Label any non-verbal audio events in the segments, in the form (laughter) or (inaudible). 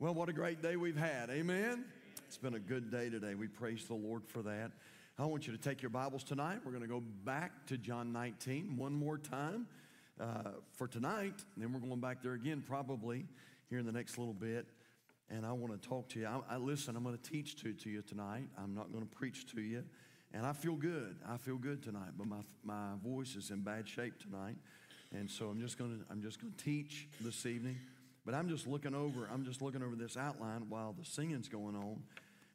Well, what a great day we've had. Amen. It's been a good day today. We praise the Lord for that. I want you to take your Bibles tonight. We're going to go back to John 19 one more time uh, for tonight. And then we're going back there again probably here in the next little bit. And I want to talk to you. I, I listen, I'm going to teach to, to you tonight. I'm not going to preach to you. And I feel good. I feel good tonight, but my, my voice is in bad shape tonight. And so I'm just going to, I'm just going to teach this evening. But I'm just looking over, I'm just looking over this outline while the singing's going on.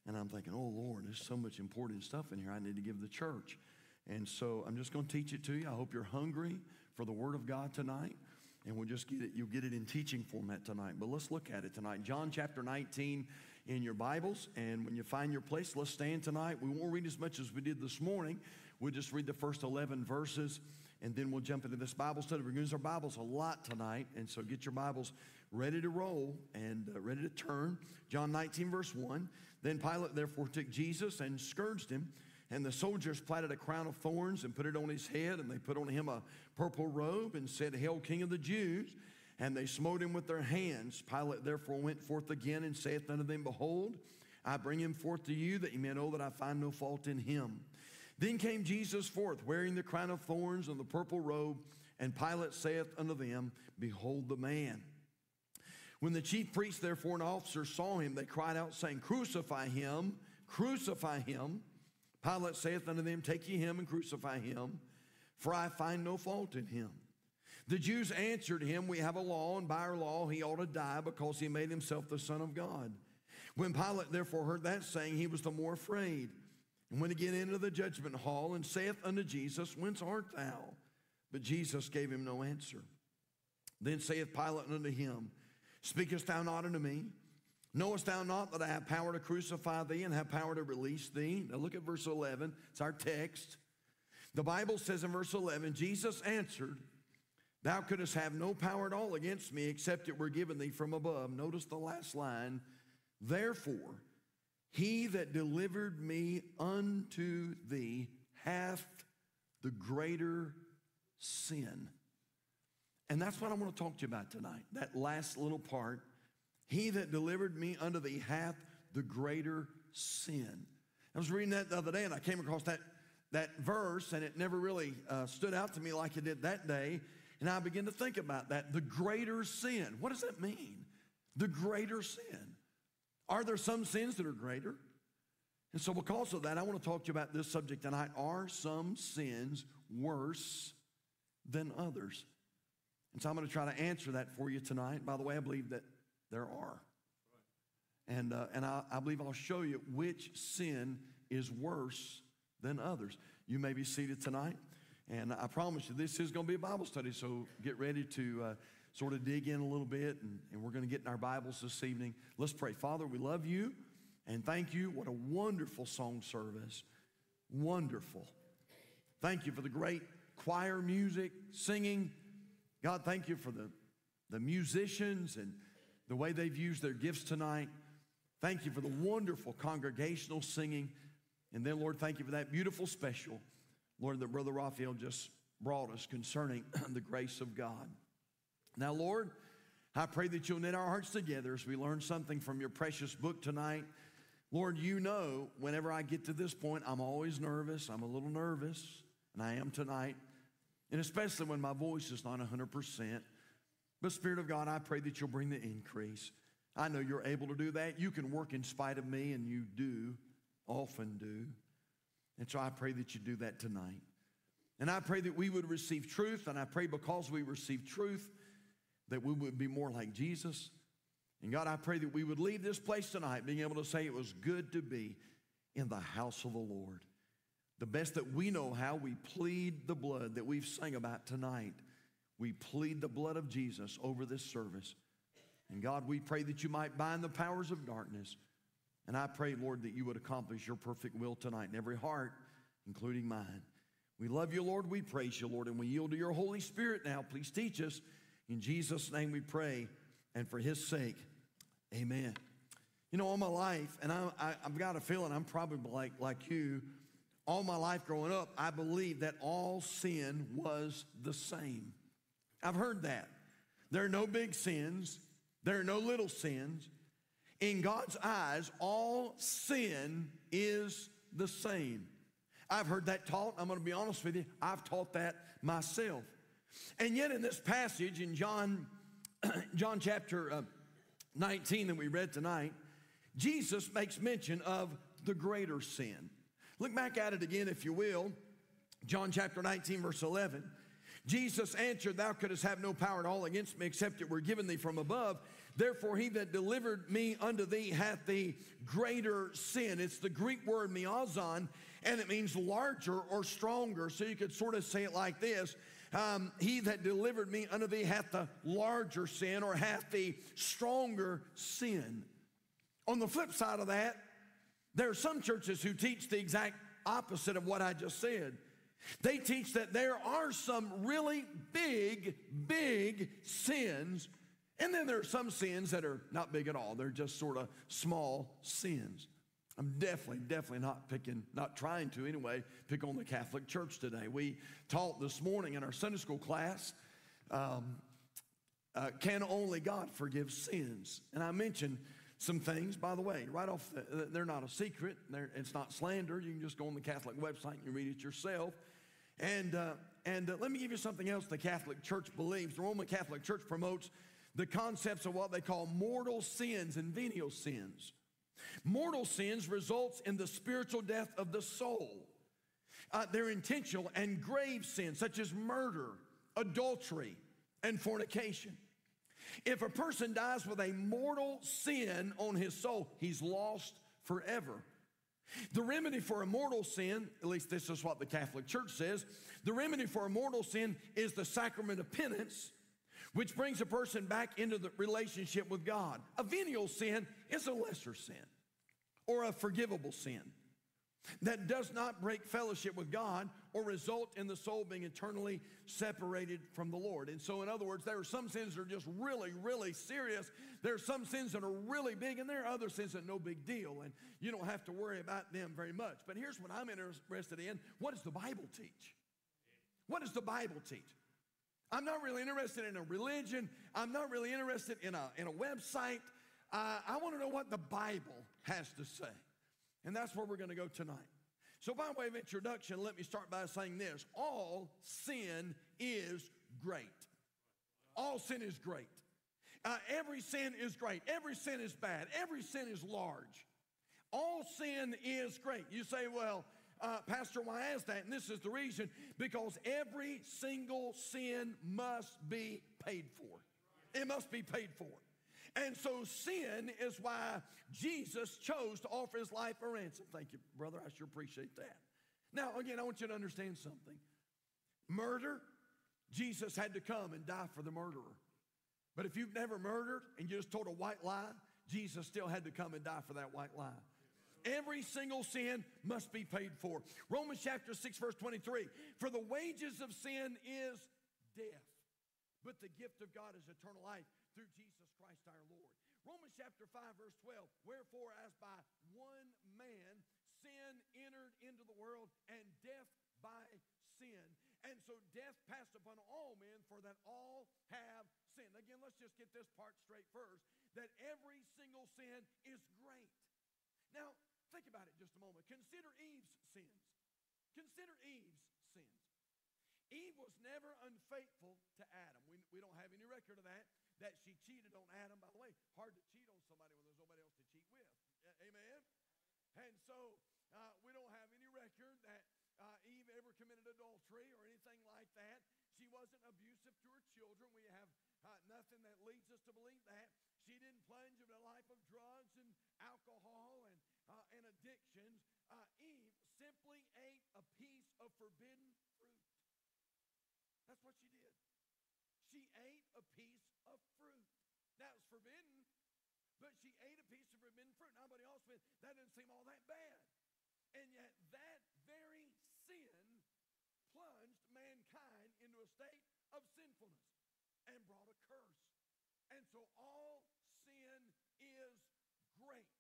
And I'm thinking, oh Lord, there's so much important stuff in here I need to give the church. And so I'm just going to teach it to you. I hope you're hungry for the Word of God tonight. And we'll just get it, you'll get it in teaching format tonight. But let's look at it tonight. John chapter 19 in your Bibles. And when you find your place, let's stand tonight. We won't read as much as we did this morning. We'll just read the first 11 verses and then we'll jump into this Bible study. We're going to use our Bibles a lot tonight, and so get your Bibles ready to roll and uh, ready to turn. John 19, verse 1. Then Pilate therefore took Jesus and scourged him, and the soldiers platted a crown of thorns and put it on his head, and they put on him a purple robe and said, Hail, King of the Jews! And they smote him with their hands. Pilate therefore went forth again and saith unto them, Behold, I bring him forth to you that ye may know that I find no fault in him. Then came Jesus forth, wearing the crown of thorns and the purple robe, and Pilate saith unto them, Behold the man. When the chief priests, therefore, and officers saw him, they cried out, saying, Crucify him, crucify him. Pilate saith unto them, Take ye him and crucify him, for I find no fault in him. The Jews answered him, We have a law, and by our law he ought to die because he made himself the Son of God. When Pilate therefore heard that saying, he was the more afraid and he get into the judgment hall and saith unto Jesus, Whence art thou? But Jesus gave him no answer. Then saith Pilate unto him, Speakest thou not unto me? Knowest thou not that I have power to crucify thee and have power to release thee? Now look at verse 11. It's our text. The Bible says in verse 11, Jesus answered, Thou couldst have no power at all against me except it were given thee from above. Notice the last line. Therefore, he that delivered me unto thee hath the greater sin. And that's what I want to talk to you about tonight. That last little part. He that delivered me unto thee hath the greater sin. I was reading that the other day and I came across that, that verse and it never really uh, stood out to me like it did that day. And I began to think about that. The greater sin. What does that mean? The greater sin. Are there some sins that are greater? And so, because of that, I want to talk to you about this subject tonight. Are some sins worse than others? And so, I'm going to try to answer that for you tonight. By the way, I believe that there are. And, uh, and I, I believe I'll show you which sin is worse than others. You may be seated tonight. And I promise you, this is going to be a Bible study, so get ready to uh, sort of dig in a little bit, and, and we're going to get in our Bibles this evening. Let's pray. Father, we love you and thank you. What a wonderful song service. Wonderful. Thank you for the great choir music, singing. God, thank you for the, the musicians and the way they've used their gifts tonight. Thank you for the wonderful congregational singing. And then, Lord, thank you for that beautiful special, Lord, that Brother Raphael just brought us concerning (clears throat) the grace of God. Now, Lord, I pray that you'll knit our hearts together as we learn something from your precious book tonight. Lord, you know, whenever I get to this point, I'm always nervous. I'm a little nervous, and I am tonight, and especially when my voice is not 100%. But, Spirit of God, I pray that you'll bring the increase. I know you're able to do that. You can work in spite of me, and you do, often do. And so I pray that you do that tonight. And I pray that we would receive truth, and I pray because we receive truth, that we would be more like Jesus. And God, I pray that we would leave this place tonight being able to say it was good to be in the house of the Lord. The best that we know how, we plead the blood that we've sang about tonight. We plead the blood of Jesus over this service. And God, we pray that you might bind the powers of darkness. And I pray, Lord, that you would accomplish your perfect will tonight in every heart, including mine. We love you, Lord. We praise you, Lord. And we yield to your Holy Spirit now. Please teach us. In Jesus' name we pray, and for his sake, amen. You know, all my life, and I, have got a feeling I'm probably like, like you, all my life growing up, I believed that all sin was the same. I've heard that. There are no big sins, there are no little sins. In God's eyes, all sin is the same. I've heard that taught. I'm going to be honest with you. I've taught that myself. And yet, in this passage in John, (clears throat) John chapter uh, 19 that we read tonight, Jesus makes mention of the greater sin. Look back at it again, if you will. John chapter 19, verse 11. Jesus answered, Thou couldst have no power at all against me except it were given thee from above. Therefore, he that delivered me unto thee hath the greater sin. It's the Greek word miazon, and it means larger or stronger. So you could sort of say it like this um, He that delivered me unto thee hath the larger sin or hath the stronger sin. On the flip side of that, there are some churches who teach the exact opposite of what I just said. They teach that there are some really big, big sins, and then there are some sins that are not big at all. They're just sort of small sins. I'm definitely, definitely not picking, not trying to anyway, pick on the Catholic Church today. We taught this morning in our Sunday school class, um, uh, can only God forgive sins? And I mentioned some things, by the way, right off, the, they're not a secret. They're, it's not slander. You can just go on the Catholic website and you read it yourself. And, uh, and uh, let me give you something else the Catholic Church believes. The Roman Catholic Church promotes the concepts of what they call mortal sins and venial sins. Mortal sins results in the spiritual death of the soul. Uh, they're intentional and grave sins such as murder, adultery, and fornication. If a person dies with a mortal sin on his soul, he's lost forever. The remedy for a mortal sin, at least this is what the Catholic Church says, the remedy for a mortal sin is the sacrament of penance, which brings a person back into the relationship with God. A venial sin is a lesser sin or a forgivable sin that does not break fellowship with God or result in the soul being eternally separated from the Lord. And so, in other words, there are some sins that are just really, really serious. There are some sins that are really big, and there are other sins that are no big deal, and you don't have to worry about them very much. But here's what I'm interested in what does the Bible teach? What does the Bible teach? I'm not really interested in a religion. I'm not really interested in a, in a website. Uh, I want to know what the Bible has to say. And that's where we're going to go tonight. So, by way of introduction, let me start by saying this all sin is great. All sin is great. Uh, every sin is great. Every sin is bad. Every sin is large. All sin is great. You say, well, uh, Pastor, why is that? And this is the reason because every single sin must be paid for. It must be paid for. And so sin is why Jesus chose to offer his life a ransom. Thank you, brother. I sure appreciate that. Now, again, I want you to understand something. Murder, Jesus had to come and die for the murderer. But if you've never murdered and you just told a white lie, Jesus still had to come and die for that white lie. Every single sin must be paid for. Romans chapter 6, verse 23 For the wages of sin is death, but the gift of God is eternal life through Jesus Christ our Lord. Romans chapter 5, verse 12. Wherefore, as by one man sin entered into the world, and death by sin. And so death passed upon all men, for that all have sinned. Again, let's just get this part straight first that every single sin is great. Now, think about it just a moment. Consider Eve's sins. Consider Eve's sins. Eve was never unfaithful to Adam. We, we don't have any record of that that she cheated on Adam. By the way, hard to cheat on somebody when there's nobody else to cheat with. Amen? And so uh, we don't have any record that uh, Eve ever committed adultery or anything like that. She wasn't abusive to her children. We have uh, nothing that leads us to believe that. She didn't plunge into a life of drugs and alcohol uh, and addictions. Uh, Eve simply ate a piece of forbidden fruit. That's what she did. She ate a piece of fruit. That was forbidden, but she ate a piece of forbidden fruit. Nobody else went, that didn't seem all that bad. And yet that very sin plunged mankind into a state of sinfulness and brought a curse. And so all sin is great.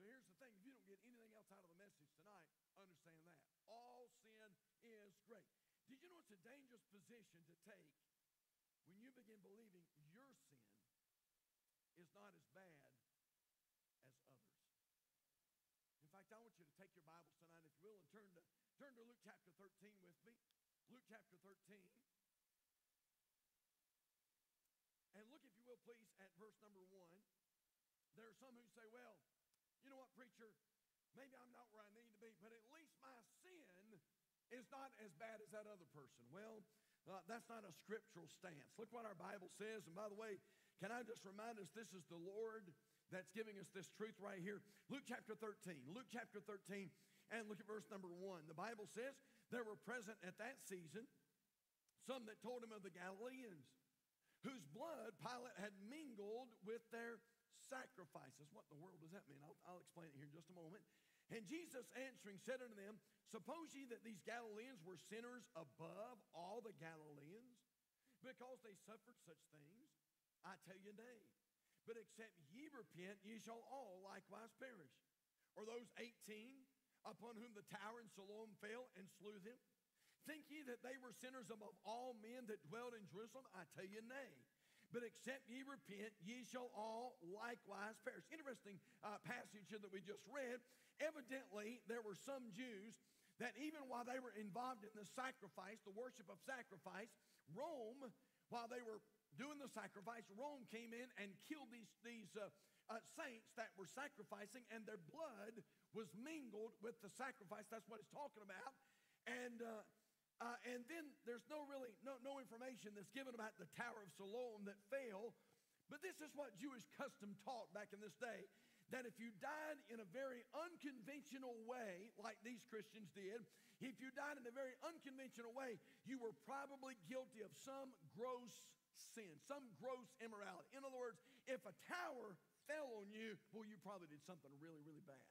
So here's the thing if you don't out of the message tonight, understand that. All sin is great. Did you know it's a dangerous position to take when you begin believing your sin is not as bad as others? In fact, I want you to take your Bibles tonight, if you will, and turn to, turn to Luke chapter 13 with me. Luke chapter 13. And look, if you will, please, at verse number one. There are some who say, well, you know what, preacher? Maybe I'm not where I need to be, but at least my sin is not as bad as that other person. Well, uh, that's not a scriptural stance. Look what our Bible says. And by the way, can I just remind us this is the Lord that's giving us this truth right here? Luke chapter 13. Luke chapter 13, and look at verse number one. The Bible says there were present at that season some that told him of the Galileans, whose blood Pilate had mingled with their sacrifices. What in the world does that mean? I'll, I'll explain it here in just a moment. And Jesus answering said unto them, Suppose ye that these Galileans were sinners above all the Galileans, because they suffered such things? I tell you, nay. But except ye repent, ye shall all likewise perish. Or those 18 upon whom the tower in Siloam fell and slew them? Think ye that they were sinners above all men that dwelled in Jerusalem? I tell you, nay. But except ye repent, ye shall all likewise perish. Interesting uh, passage that we just read. Evidently, there were some Jews that even while they were involved in the sacrifice, the worship of sacrifice, Rome, while they were doing the sacrifice, Rome came in and killed these, these uh, uh, saints that were sacrificing, and their blood was mingled with the sacrifice. That's what it's talking about. And uh, uh, and then there's no really no, no information that's given about the Tower of Siloam that fell. But this is what Jewish custom taught back in this day that if you died in a very unconventional way, like these Christians did, if you died in a very unconventional way, you were probably guilty of some gross sin, some gross immorality. In other words, if a tower fell on you, well, you probably did something really, really bad.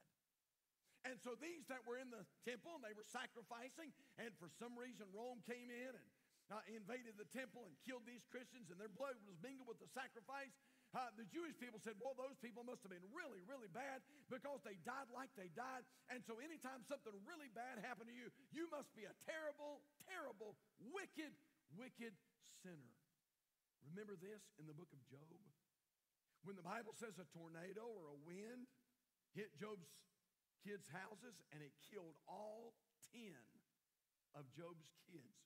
And so these that were in the temple and they were sacrificing, and for some reason Rome came in and uh, invaded the temple and killed these Christians, and their blood was mingled with the sacrifice. Uh, the Jewish people said, Well, those people must have been really, really bad because they died like they died. And so, anytime something really bad happened to you, you must be a terrible, terrible, wicked, wicked sinner. Remember this in the book of Job? When the Bible says a tornado or a wind hit Job's kids' houses and it killed all 10 of Job's kids.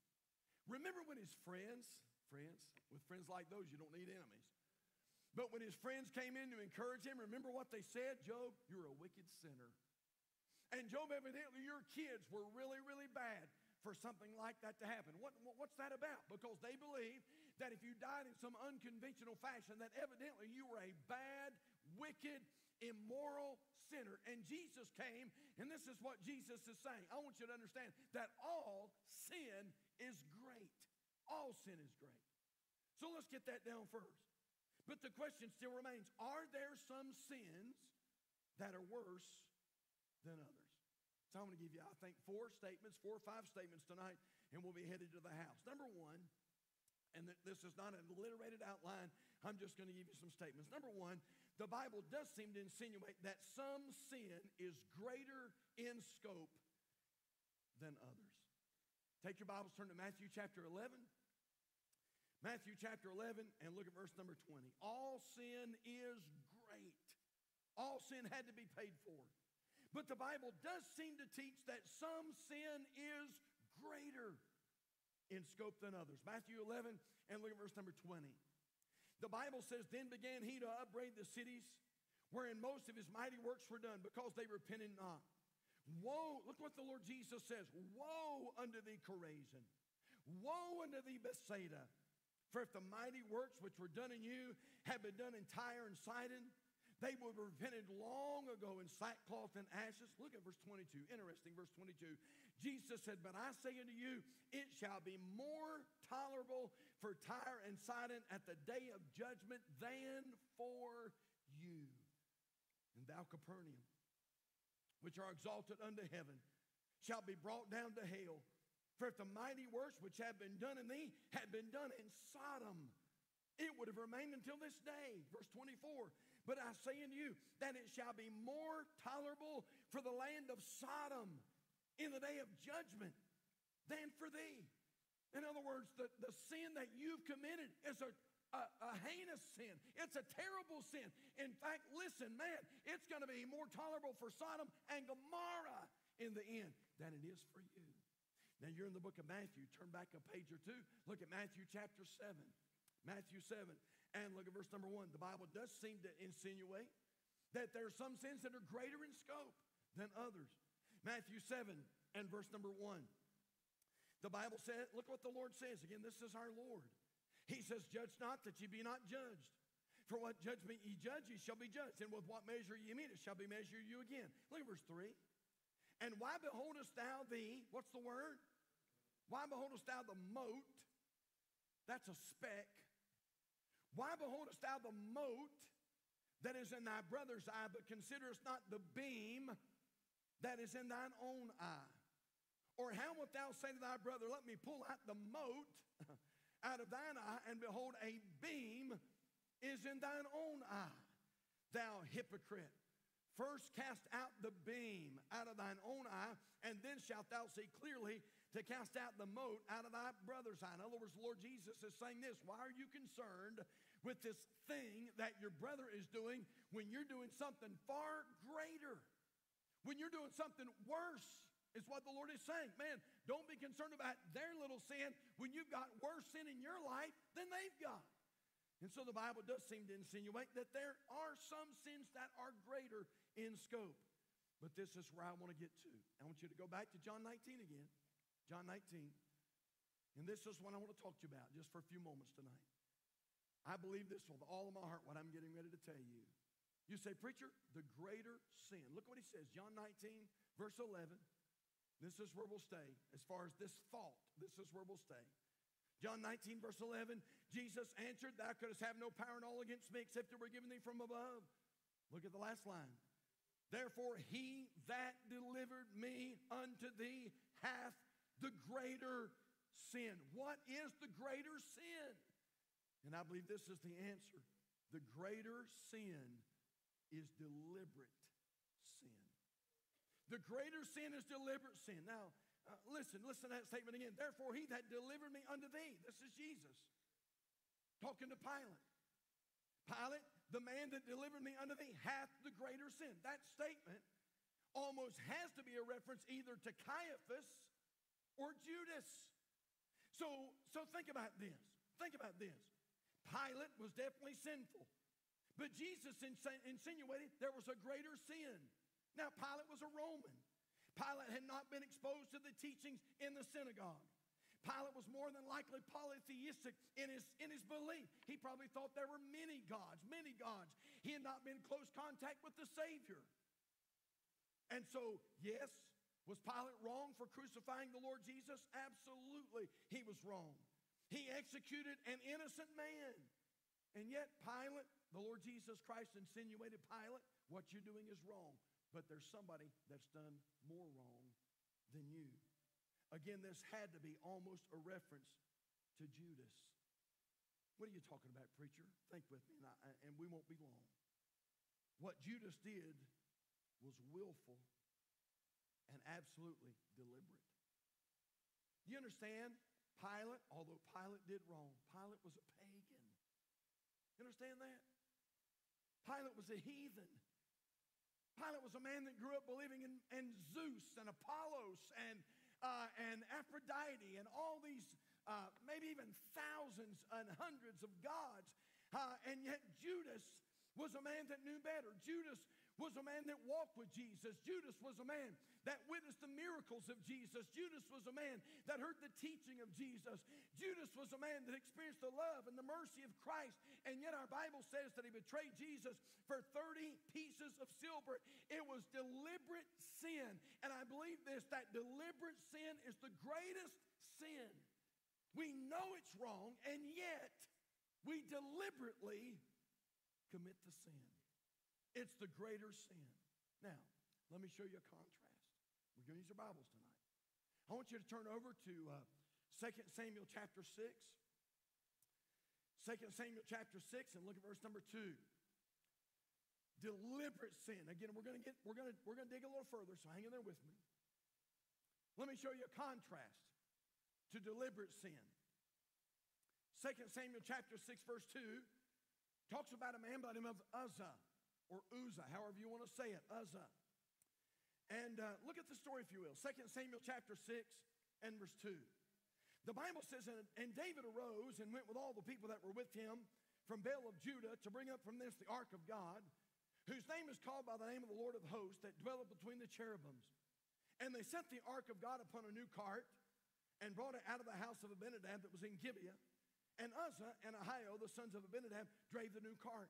Remember when his friends, friends, with friends like those, you don't need enemies. But when his friends came in to encourage him, remember what they said? Job, you're a wicked sinner. And Job, evidently, your kids were really, really bad for something like that to happen. What, what's that about? Because they believe that if you died in some unconventional fashion, that evidently you were a bad, wicked, immoral sinner. And Jesus came, and this is what Jesus is saying. I want you to understand that all sin is great. All sin is great. So let's get that down first. But the question still remains are there some sins that are worse than others? So I'm going to give you, I think, four statements, four or five statements tonight, and we'll be headed to the house. Number one, and this is not an alliterated outline, I'm just going to give you some statements. Number one, the Bible does seem to insinuate that some sin is greater in scope than others. Take your Bibles, turn to Matthew chapter 11. Matthew chapter 11, and look at verse number 20. All sin is great. All sin had to be paid for. But the Bible does seem to teach that some sin is greater in scope than others. Matthew 11, and look at verse number 20. The Bible says, Then began he to upbraid the cities wherein most of his mighty works were done because they repented not. Woe, look what the Lord Jesus says Woe unto thee, Chorazin! Woe unto thee, Bethsaida! For if the mighty works which were done in you had been done in Tyre and Sidon, they would have repented long ago in sackcloth and ashes. Look at verse 22. Interesting, verse 22. Jesus said, But I say unto you, it shall be more tolerable for Tyre and Sidon at the day of judgment than for you. And thou, Capernaum, which are exalted unto heaven, shall be brought down to hell. For if the mighty works which have been done in thee had been done in Sodom, it would have remained until this day. Verse 24. But I say unto you that it shall be more tolerable for the land of Sodom in the day of judgment than for thee. In other words, the, the sin that you've committed is a, a, a heinous sin. It's a terrible sin. In fact, listen, man, it's going to be more tolerable for Sodom and Gomorrah in the end than it is for you. Now you're in the book of Matthew. Turn back a page or two. Look at Matthew chapter 7. Matthew 7. And look at verse number 1. The Bible does seem to insinuate that there are some sins that are greater in scope than others. Matthew 7 and verse number 1. The Bible says, look what the Lord says. Again, this is our Lord. He says, Judge not that ye be not judged. For what judgment ye judge, ye shall be judged. And with what measure ye meet, it shall be measured you again. Look at verse 3. And why beholdest thou thee? What's the word? Why beholdest thou the mote? That's a speck. Why beholdest thou the mote that is in thy brother's eye, but considerest not the beam that is in thine own eye? Or how wilt thou say to thy brother, Let me pull out the mote (laughs) out of thine eye, and behold, a beam is in thine own eye? Thou hypocrite. First cast out the beam out of thine own eye, and then shalt thou see clearly to cast out the mote out of thy brother's eye. In other words, the Lord Jesus is saying this Why are you concerned with this thing that your brother is doing when you're doing something far greater? When you're doing something worse, is what the Lord is saying. Man, don't be concerned about their little sin when you've got worse sin in your life than they've got. And so the Bible does seem to insinuate that there are some sins that are greater in scope. But this is where I want to get to. I want you to go back to John 19 again. John 19. And this is what I want to talk to you about just for a few moments tonight. I believe this with all of my heart, what I'm getting ready to tell you. You say, Preacher, the greater sin. Look what he says, John 19, verse 11. This is where we'll stay. As far as this thought. this is where we'll stay. John 19, verse 11, Jesus answered, Thou couldst have no power at all against me except it were given thee from above. Look at the last line. Therefore, he that delivered me unto thee hath the greater sin. What is the greater sin? And I believe this is the answer. The greater sin is deliberate. The greater sin is deliberate sin. Now, uh, listen, listen to that statement again. Therefore, he that delivered me unto thee, this is Jesus talking to Pilate. Pilate, the man that delivered me unto thee, hath the greater sin. That statement almost has to be a reference either to Caiaphas or Judas. So, so think about this. Think about this. Pilate was definitely sinful, but Jesus insinuated there was a greater sin. Now, Pilate was a Roman. Pilate had not been exposed to the teachings in the synagogue. Pilate was more than likely polytheistic in his, in his belief. He probably thought there were many gods, many gods. He had not been in close contact with the Savior. And so, yes, was Pilate wrong for crucifying the Lord Jesus? Absolutely, he was wrong. He executed an innocent man. And yet, Pilate, the Lord Jesus Christ insinuated, Pilate, what you're doing is wrong but there's somebody that's done more wrong than you. Again, this had to be almost a reference to Judas. What are you talking about, preacher? Think with me, and, I, and we won't be long. What Judas did was willful and absolutely deliberate. You understand? Pilate, although Pilate did wrong, Pilate was a pagan. You understand that? Pilate was a heathen. Pilate was a man that grew up believing in, in Zeus and Apollos and, uh, and Aphrodite and all these, uh, maybe even thousands and hundreds of gods. Uh, and yet Judas was a man that knew better. Judas was a man that walked with Jesus. Judas was a man that witnessed the miracles of Jesus. Judas was a man that heard the teaching of Jesus. Judas was a man that experienced the love and the mercy of Christ. And yet our Bible says that he betrayed Jesus for 30 pieces of silver. It was deliberate sin. And I believe this that deliberate sin is the greatest sin. We know it's wrong, and yet we deliberately commit the sin. It's the greater sin. Now, let me show you a contrast. We're going to use your Bibles tonight. I want you to turn over to uh, 2 Samuel chapter 6. 2 Samuel chapter 6 and look at verse number 2. Deliberate sin. Again, we're going to get we're going to we're going to dig a little further, so hang in there with me. Let me show you a contrast to deliberate sin. 2 Samuel chapter 6, verse 2 talks about a man by the name of Uzzah or Uzzah, however you want to say it, Uzzah. And uh, look at the story, if you will. 2 Samuel chapter 6 and verse 2. The Bible says, And David arose and went with all the people that were with him from Baal of Judah to bring up from this the ark of God, whose name is called by the name of the Lord of hosts, that dwelleth between the cherubims. And they set the ark of God upon a new cart and brought it out of the house of Abinadab that was in Gibeah. And Uzzah and Ahio, the sons of Abinadab, drave the new cart.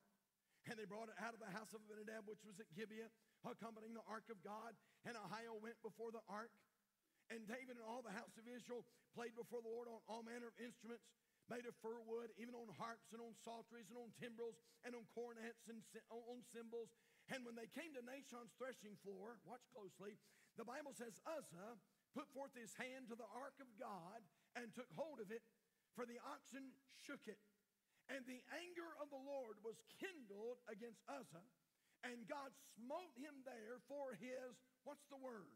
And they brought it out of the house of Abinadab, which was at Gibeah, accompanying the ark of God. And Ahio went before the ark. And David and all the house of Israel played before the Lord on all manner of instruments made of fir wood, even on harps and on psalteries and on timbrels and on cornets and on cymbals. And when they came to Nachon's threshing floor, watch closely, the Bible says Uzzah put forth his hand to the ark of God and took hold of it, for the oxen shook it. And the anger of the Lord was kindled against Uzzah, and God smote him there for his, what's the word?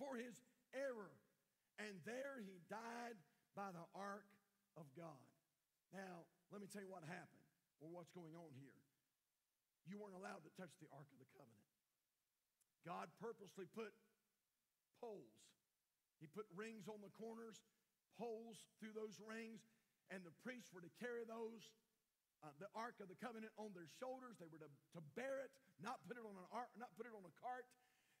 For his error. And there he died by the ark of God. Now, let me tell you what happened or what's going on here. You weren't allowed to touch the Ark of the Covenant. God purposely put poles. He put rings on the corners, poles through those rings, and the priests were to carry those, uh, the Ark of the Covenant on their shoulders. They were to, to bear it, not put it on an ark, not put it on a cart.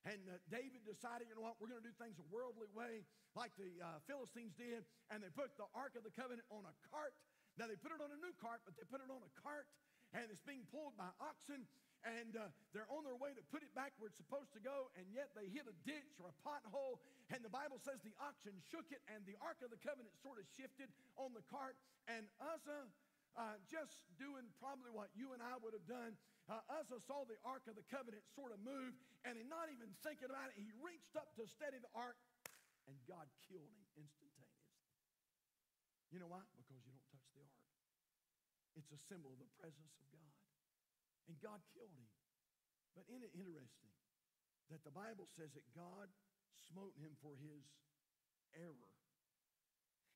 And uh, David decided, you know what, we're going to do things a worldly way, like the uh, Philistines did. And they put the Ark of the Covenant on a cart. Now they put it on a new cart, but they put it on a cart, and it's being pulled by oxen. And uh, they're on their way to put it back where it's supposed to go, and yet they hit a ditch or a pothole. And the Bible says the oxen shook it, and the Ark of the Covenant sort of shifted on the cart. And Uzzah uh, just doing probably what you and I would have done. Uh, Uzzah saw the Ark of the Covenant sort of move, and he not even thinking about it, he reached up to steady the Ark, and God killed him instantaneously. You know why? Because you don't touch the Ark. It's a symbol of the presence of God. And God killed him. But isn't it interesting that the Bible says that God smote him for his error?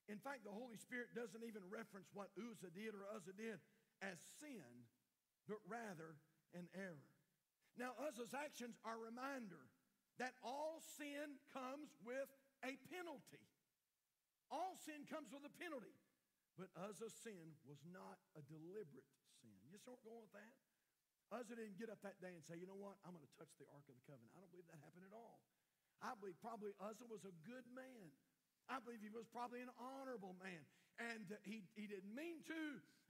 In fact, the Holy Spirit doesn't even reference what Uzzah did or Uzzah did as sin, but rather an error. Now, Uzzah's actions are a reminder that all sin comes with a penalty. All sin comes with a penalty. But Uzzah's sin was not a deliberate sin. You where I'm going with that? Uzzah didn't get up that day and say, you know what, I'm going to touch the Ark of the Covenant. I don't believe that happened at all. I believe probably Uzzah was a good man. I believe he was probably an honorable man. And uh, he, he didn't mean to.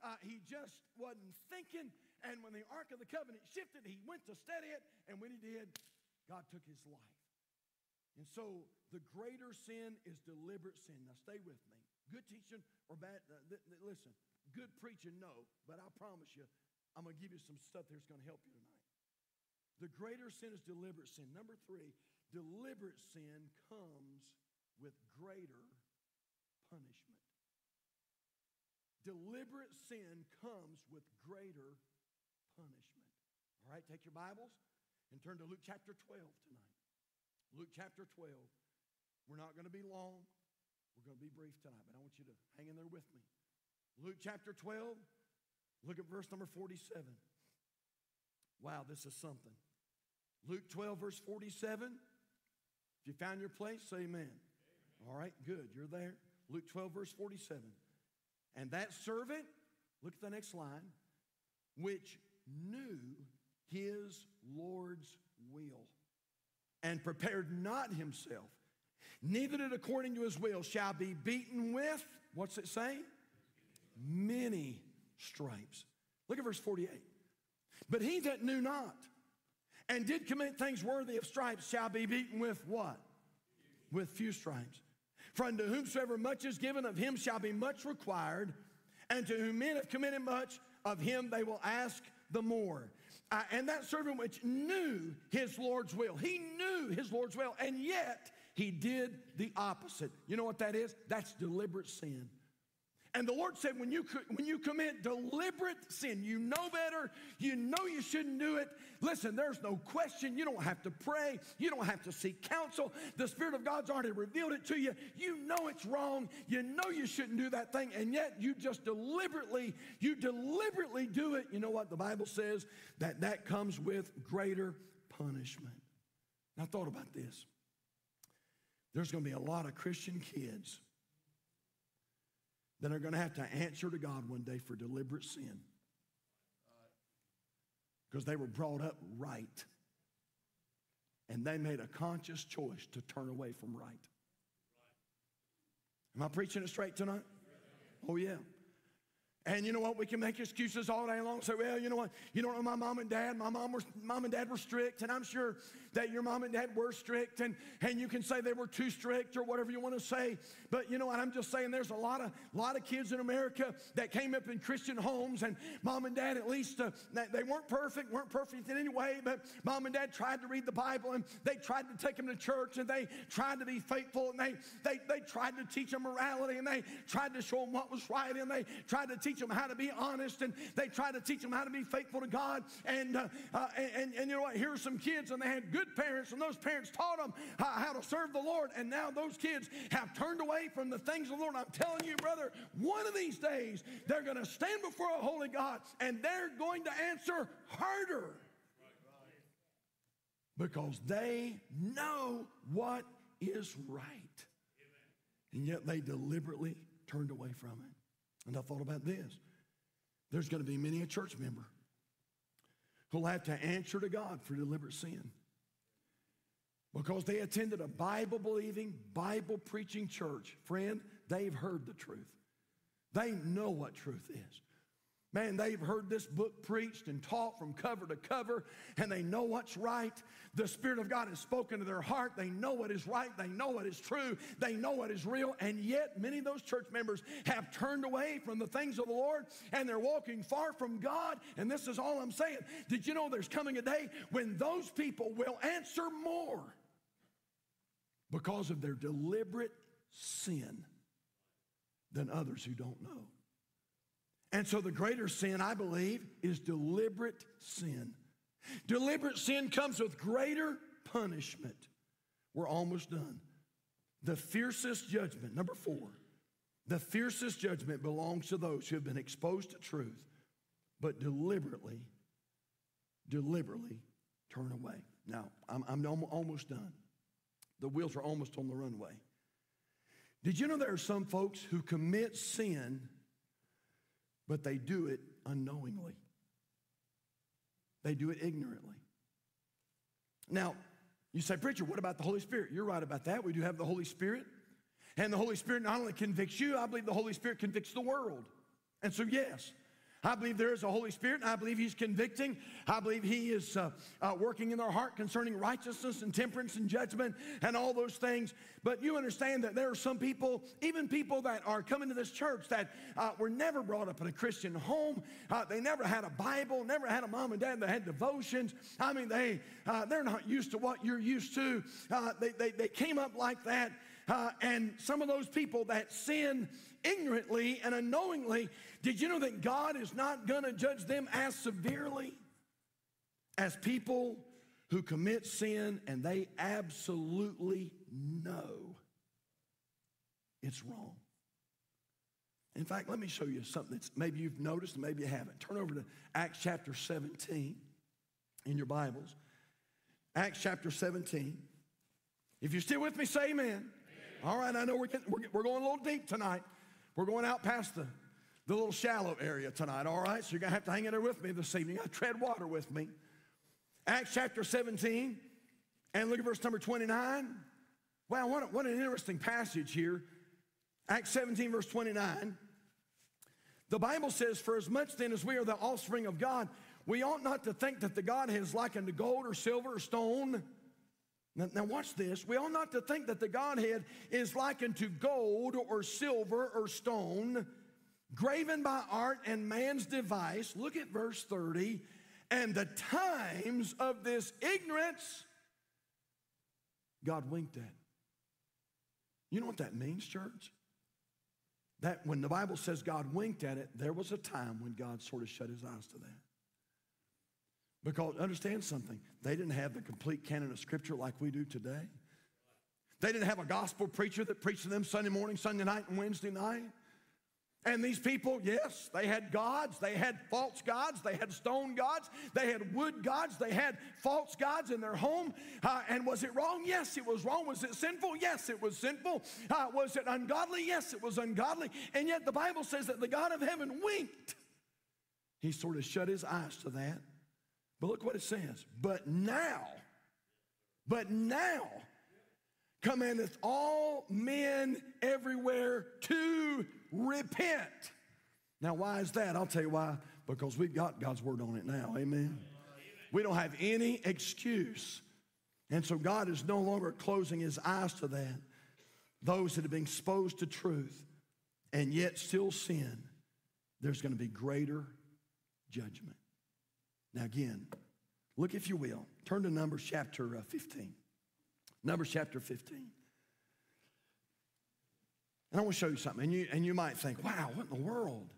Uh, he just wasn't thinking. And when the Ark of the Covenant shifted, he went to steady it. And when he did, God took his life. And so the greater sin is deliberate sin. Now stay with me. Good teaching or bad, uh, th- th- listen, good preaching, no. But I promise you, I'm going to give you some stuff that's going to help you tonight. The greater sin is deliberate sin. Number three, deliberate sin comes with greater punishment. Deliberate sin comes with greater punishment. All right, take your Bibles and turn to Luke chapter 12 tonight. Luke chapter 12. We're not going to be long. We're going to be brief tonight, but I want you to hang in there with me. Luke chapter 12, look at verse number 47. Wow, this is something. Luke 12, verse 47. If you found your place, say amen. All right, good. You're there. Luke 12, verse 47. And that servant, look at the next line, which knew his Lord's will and prepared not himself, neither did according to his will, shall be beaten with, what's it say? Many stripes. Look at verse 48. But he that knew not and did commit things worthy of stripes shall be beaten with what? With few stripes. For unto whomsoever much is given, of him shall be much required. And to whom men have committed much, of him they will ask the more. Uh, and that servant which knew his Lord's will, he knew his Lord's will, and yet he did the opposite. You know what that is? That's deliberate sin. And the Lord said, when you, when you commit deliberate sin, you know better, you know you shouldn't do it. Listen, there's no question. You don't have to pray, you don't have to seek counsel. The Spirit of God's already revealed it to you. You know it's wrong, you know you shouldn't do that thing, and yet you just deliberately, you deliberately do it. You know what the Bible says? That that comes with greater punishment. Now, I thought about this. There's going to be a lot of Christian kids that are going to have to answer to God one day for deliberate sin because they were brought up right and they made a conscious choice to turn away from right. Am I preaching it straight tonight? Oh, yeah. And you know what? We can make excuses all day long. Say, well, you know what? You don't know my mom and dad. My mom, mom and dad were strict, and I'm sure that your mom and dad were strict, and, and you can say they were too strict or whatever you want to say. But you know what? I'm just saying there's a lot of lot of kids in America that came up in Christian homes, and mom and dad at least uh, they weren't perfect, weren't perfect in any way, but mom and dad tried to read the Bible, and they tried to take them to church, and they tried to be faithful, and they they they tried to teach them morality, and they tried to show them what was right, and they tried to teach teach them how to be honest and they try to teach them how to be faithful to God. And, uh, uh, and, and, you know what? Here are some kids and they had good parents and those parents taught them how, how to serve the Lord. And now those kids have turned away from the things of the Lord. I'm telling you, brother, one of these days they're going to stand before a holy God and they're going to answer harder because they know what is right. And yet they deliberately turned away from it. And I thought about this. There's going to be many a church member who'll have to answer to God for deliberate sin because they attended a Bible believing, Bible preaching church. Friend, they've heard the truth. They know what truth is. Man, they've heard this book preached and taught from cover to cover, and they know what's right. The Spirit of God has spoken to their heart. They know what is right. They know what is true. They know what is real. And yet, many of those church members have turned away from the things of the Lord, and they're walking far from God. And this is all I'm saying. Did you know there's coming a day when those people will answer more because of their deliberate sin than others who don't know? And so the greater sin, I believe, is deliberate sin. Deliberate sin comes with greater punishment. We're almost done. The fiercest judgment, number four, the fiercest judgment belongs to those who have been exposed to truth, but deliberately, deliberately turn away. Now, I'm, I'm almost done. The wheels are almost on the runway. Did you know there are some folks who commit sin but they do it unknowingly. They do it ignorantly. Now, you say, Preacher, what about the Holy Spirit? You're right about that. We do have the Holy Spirit. And the Holy Spirit not only convicts you, I believe the Holy Spirit convicts the world. And so, yes, I believe there is a Holy Spirit, and I believe He's convicting. I believe He is uh, uh, working in their heart concerning righteousness and temperance and judgment and all those things. But you understand that there are some people, even people that are coming to this church, that uh, were never brought up in a Christian home. Uh, they never had a Bible, never had a mom and dad that had devotions. I mean, they, uh, they're not used to what you're used to. Uh, they, they, they came up like that. And some of those people that sin ignorantly and unknowingly, did you know that God is not going to judge them as severely as people who commit sin and they absolutely know it's wrong? In fact, let me show you something that maybe you've noticed, maybe you haven't. Turn over to Acts chapter 17 in your Bibles. Acts chapter 17. If you're still with me, say amen. amen. All right, I know we're, getting, we're, we're going a little deep tonight. We're going out past the, the little shallow area tonight, all right? So you're going to have to hang in there with me this evening. I tread water with me. Acts chapter 17, and look at verse number 29. Wow, what, a, what an interesting passage here. Acts 17, verse 29. The Bible says, For as much then as we are the offspring of God, we ought not to think that the Godhead is likened to gold or silver or stone now, now, watch this. We ought not to think that the Godhead is likened to gold or silver or stone, graven by art and man's device. Look at verse 30. And the times of this ignorance, God winked at. You know what that means, church? that when the Bible says God winked at it, there was a time when God sort of shut his eyes to that. Because understand something, they didn't have the complete canon of Scripture like we do today. They didn't have a gospel preacher that preached to them Sunday morning, Sunday night, and Wednesday night. And these people, yes, they had gods. They had false gods. They had stone gods. They had wood gods. They had false gods in their home. Uh, and was it wrong? Yes, it was wrong. Was it sinful? Yes, it was sinful. Uh, was it ungodly? Yes, it was ungodly. And yet the Bible says that the God of heaven winked. He sort of shut his eyes to that. But look what it says. But now, but now, commandeth all men everywhere to repent. Now, why is that? I'll tell you why. Because we've got God's word on it now. Amen. We don't have any excuse. And so God is no longer closing his eyes to that. Those that have been exposed to truth and yet still sin, there's going to be greater judgment. Now, again, look if you will, turn to Numbers chapter uh, 15. Numbers chapter 15. And I want to show you something. And you, and you might think, wow, what in the world?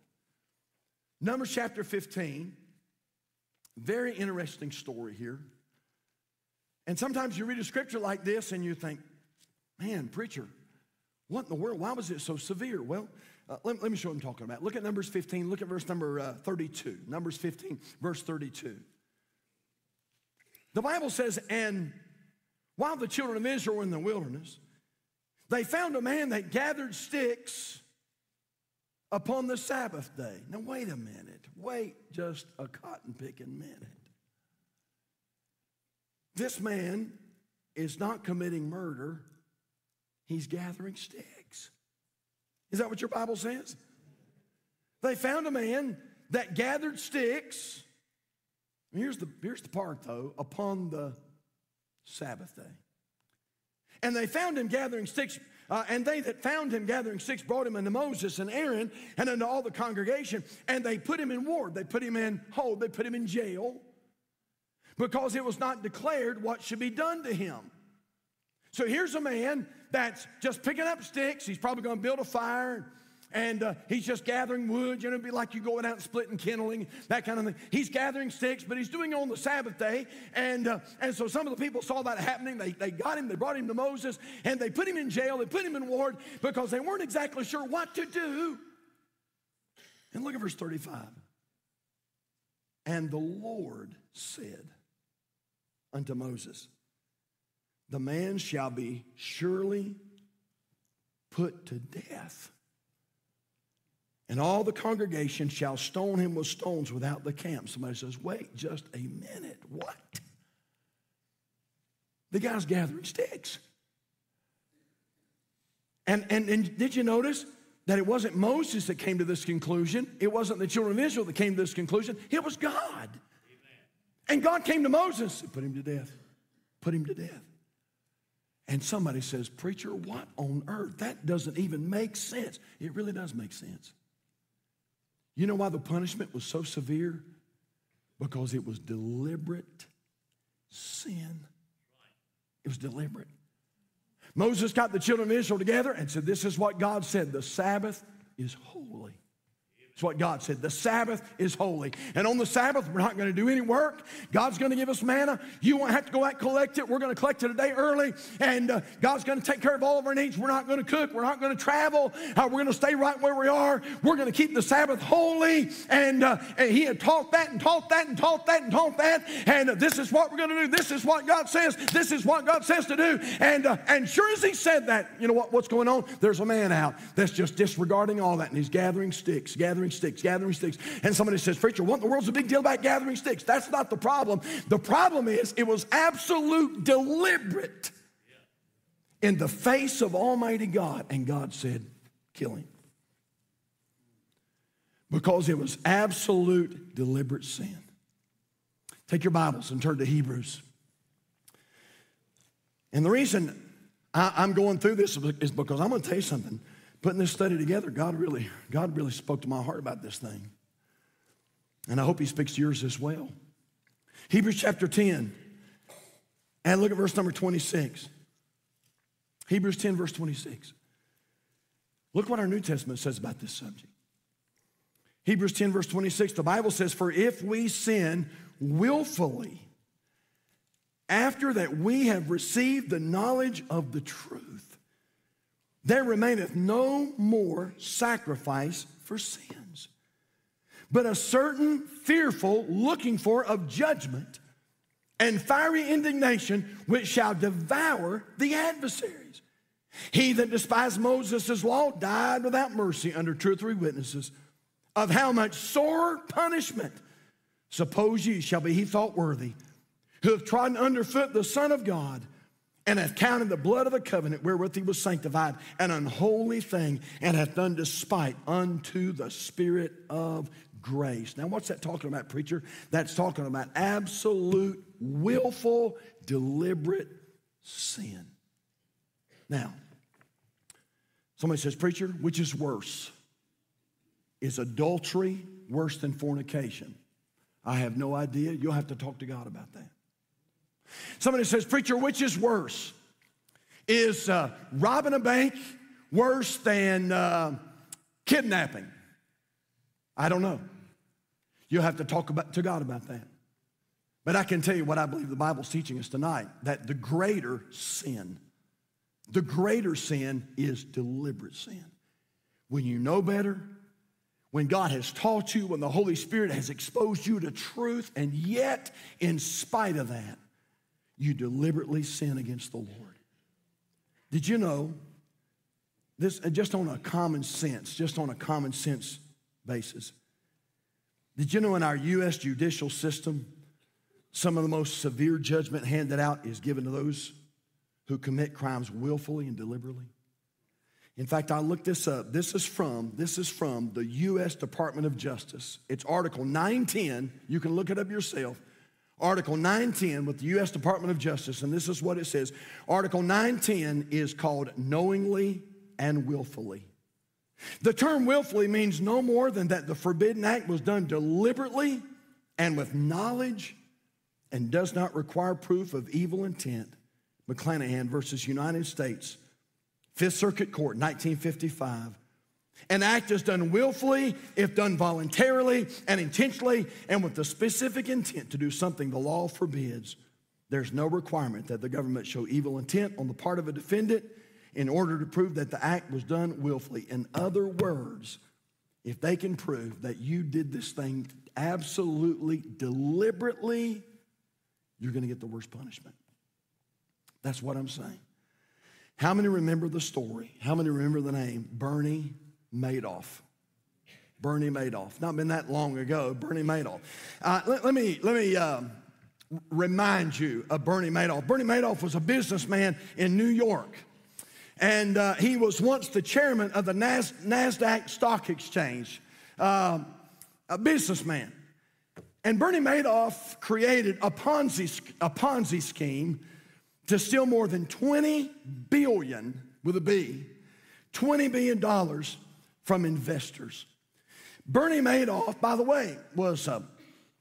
Numbers chapter 15, very interesting story here. And sometimes you read a scripture like this and you think, man, preacher, what in the world? Why was it so severe? Well, uh, let, let, me show what I'm talking about. Look at Numbers 15, look at verse number uh, 32. Numbers 15, verse 32. The Bible says, and while the children of Israel were in the wilderness, they found a man that gathered sticks upon the Sabbath day. Now, wait a minute. Wait just a cotton picking minute. This man is not committing murder, he's gathering sticks. Is that what your Bible says? They found a man that gathered sticks. Here's the, here's the part, though, upon the Sabbath day. And they found him gathering sticks. Uh, and they that found him gathering sticks brought him unto Moses and Aaron and unto all the congregation. And they put him in ward. They put him in hold. They put him in jail because it was not declared what should be done to him. So here's a man that's just picking up sticks. He's probably going to build a fire and uh, he's just gathering wood. You know, it'd be like you going out and splitting kindling, that kind of thing. He's gathering sticks, but he's doing it on the Sabbath day. And, uh, and so some of the people saw that happening. They, they got him, they brought him to Moses, and they put him in jail, they put him in ward because they weren't exactly sure what to do. And look at verse 35. And the Lord said unto Moses, The man shall be surely put to death and all the congregation shall stone him with stones without the camp. Somebody says, wait just a minute. What? The guy's gathering sticks. And, and, and did you notice that it wasn't Moses that came to this conclusion? It wasn't the children of Israel that came to this conclusion. It was God. Amen. And God came to Moses and put him to death. Put him to death. And somebody says, Preacher, what on earth? That doesn't even make sense. It really does make sense. You know why the punishment was so severe? Because it was deliberate sin. It was deliberate. Moses got the children of Israel together and said, This is what God said the Sabbath is holy. It's what God said. The Sabbath is holy. And on the Sabbath, we're not going to do any work. God's going to give us manna. You won't have to go out and collect it. We're going to collect it a day early. And uh, God's going to take care of all of our needs. We're not going to cook. We're not going to travel. Uh, we're going to stay right where we are. We're going to keep the Sabbath holy. And, uh, and He had taught that and taught that and taught that and taught that. And uh, this is what we're going to do. This is what God says. This is what God says to do. And, uh, and sure as He said that, you know what, what's going on? There's a man out that's just disregarding all that. And he's gathering sticks, gathering gathering sticks, gathering sticks. And somebody says, Preacher, what in the world's a big deal about gathering sticks? That's not the problem. The problem is it was absolute deliberate in the face of Almighty God. And God said, Kill him. Because it was absolute deliberate sin. Take your Bibles and turn to Hebrews. And the reason I, am going through this is because I'm going to tell you something putting this study together, God really, God really spoke to my heart about this thing. And I hope He speaks to yours as well. Hebrews chapter 10, and look at verse number 26. Hebrews 10, verse 26. Look what our New Testament says about this subject. Hebrews 10, verse 26, the Bible says, For if we sin willfully, after that we have received the knowledge of the truth, there remaineth no more sacrifice for sins, but a certain fearful looking for of judgment and fiery indignation which shall devour the adversaries. He that despised Moses' law died without mercy under two or three witnesses. Of how much sore punishment, suppose ye, shall be he thought worthy, who have trodden underfoot the Son of God, and hath counted the blood of the covenant wherewith he was sanctified an unholy thing, and hath done despite unto the Spirit of grace. Now, what's that talking about, preacher? That's talking about absolute, willful, deliberate sin. Now, somebody says, Preacher, which is worse? Is adultery worse than fornication? I have no idea. You'll have to talk to God about that. Somebody says, Preacher, which is worse? Is uh, robbing a bank worse than uh, kidnapping? I don't know. You'll have to talk about, to God about that. But I can tell you what I believe the Bible's teaching us tonight that the greater sin, the greater sin is deliberate sin. When you know better, when God has taught you, when the Holy Spirit has exposed you to truth, and yet, in spite of that, you deliberately sin against the Lord. Did you know this, uh, just on a common sense, just on a common sense basis? Did you know in our U.S. judicial system, some of the most severe judgment handed out is given to those who commit crimes willfully and deliberately? In fact, I looked this up. This is from this is from the U.S. Department of Justice. It's Article 910. You can look it up yourself. Article 910 with the U.S. Department of Justice, and this is what it says. Article 910 is called knowingly and willfully. The term willfully means no more than that the forbidden act was done deliberately and with knowledge and does not require proof of evil intent. McClanahan versus United States, Fifth Circuit Court, 1955. An act is done willfully if done voluntarily and intentionally and with the specific intent to do something the law forbids. There's no requirement that the government show evil intent on the part of a defendant in order to prove that the act was done willfully. In other words, if they can prove that you did this thing absolutely deliberately, you're going to get the worst punishment. That's what I'm saying. How many remember the story? How many remember the name? Bernie Madoff. Bernie Madoff. Not been that long ago, Bernie Madoff. Uh, let, let, me, let me um, remind you of Bernie Madoff. Bernie Madoff was a businessman in New York. And uh, he was once the chairman of the Nas- NASDAQ Stock Exchange, um, a businessman. And Bernie Madoff created a Ponzi, a Ponzi scheme to steal more than 20 billion, with a B, 20 billion dollars from investors. Bernie Madoff, by the way, was a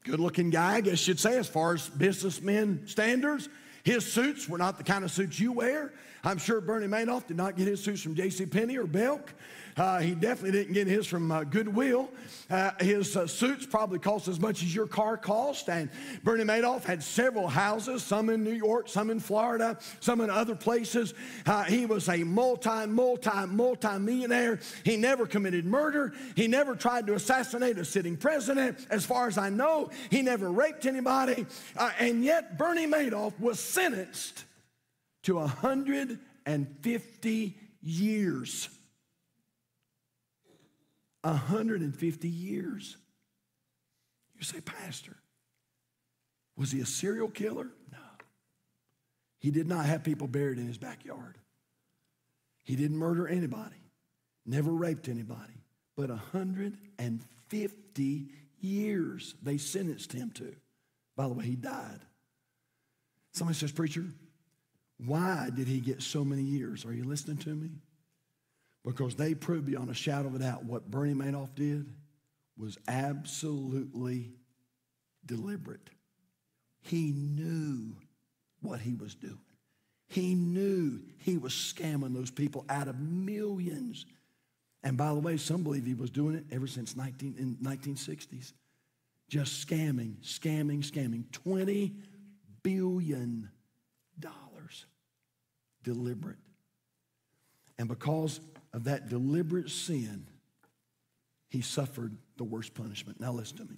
good looking guy, I guess you'd say, as far as businessmen standards. His suits were not the kind of suits you wear. I'm sure Bernie Madoff did not get his suits from J.C. Penney or Belk. Uh, he definitely didn't get his from uh, Goodwill. Uh, his uh, suits probably cost as much as your car cost. And Bernie Madoff had several houses, some in New York, some in Florida, some in other places. Uh, he was a multi, multi, multi millionaire. He never committed murder. He never tried to assassinate a sitting president. As far as I know, he never raped anybody. Uh, and yet, Bernie Madoff was sentenced to 150 years. 150 years. You say, Pastor, was he a serial killer? No. He did not have people buried in his backyard. He didn't murder anybody, never raped anybody. But 150 years they sentenced him to. By the way, he died. Somebody says, Preacher, why did he get so many years? Are you listening to me? Because they proved beyond a shadow of a doubt what Bernie Madoff did was absolutely deliberate. He knew what he was doing. He knew he was scamming those people out of millions. And by the way, some believe he was doing it ever since 19, in 1960s. Just scamming, scamming, scamming. $20 billion. Deliberate. And because of that deliberate sin, he suffered the worst punishment. Now, listen to me.